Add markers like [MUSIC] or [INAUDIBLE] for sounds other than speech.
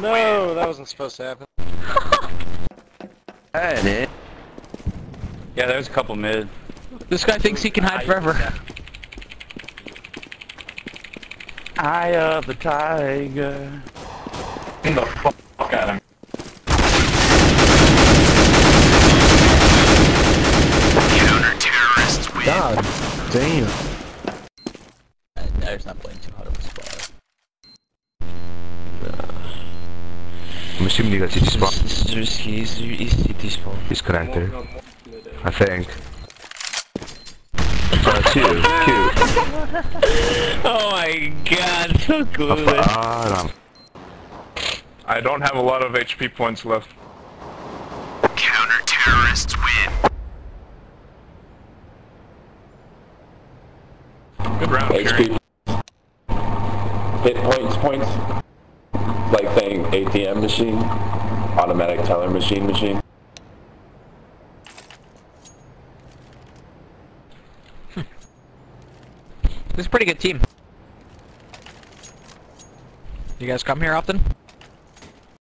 No, that wasn't supposed to happen. Hey, Nick. Yeah, there's a couple mid. This guy thinks he can hide forever. Eye of the tiger. Get the fuck out of me. God damn. There's not playing too hard of a spot. I'm assuming you got CT spawn. This is risky. He's, he's CT spawn. He's connected. I think. Uh, two, two. [LAUGHS] Oh my god, so good. Bottom. I don't have a lot of HP points left. Counter-terrorists win. Good round, HP. Hit points, points. Like saying ATM machine, automatic teller machine, machine. Hmm. This is a pretty good team. You guys come here often?